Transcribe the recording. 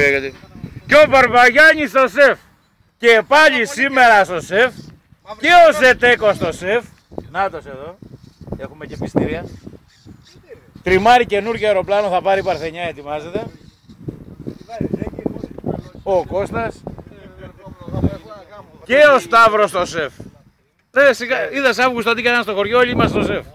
γιατί. Και ο Μπαρμπαγιάννης στο σεφ. Και πάλι σήμερα στο σεφ. Και ο Ζετέκος στο σεφ. Νάτος εδώ. Έχουμε και πιστήρια. Τριμάρι καινούργιο αεροπλάνο θα πάρει η Παρθενιά, ετοιμάζεται. Ο Κώστας. Και ο Σταύρος στο σεφ. Ρε, είδες Αύγουστο τι κάνανε στο χωριό, όλοι είμαστε στο σεφ.